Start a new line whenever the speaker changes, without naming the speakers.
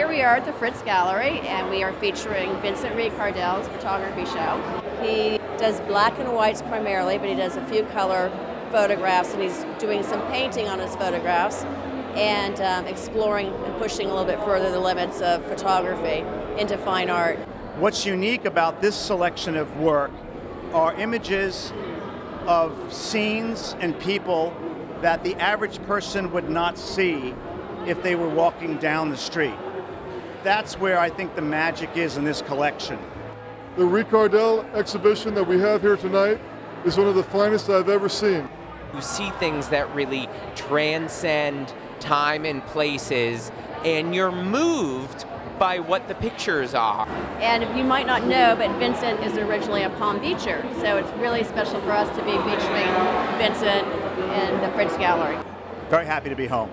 here we are at the Fritz Gallery, and we are featuring Vincent Ricardel's photography show. He does black and whites primarily, but he does a few color photographs, and he's doing some painting on his photographs and um, exploring and pushing a little bit further the limits of photography into fine art.
What's unique about this selection of work are images of scenes and people that the average person would not see if they were walking down the street. That's where I think the magic is in this collection.
The Ricardel exhibition that we have here tonight is one of the finest I've ever seen.
You see things that really transcend time and places, and you're moved by what the pictures are.
And you might not know, but Vincent is originally a Palm Beacher, so it's really special for us to be featuring Vincent in the Fritz Gallery.
Very happy to be home.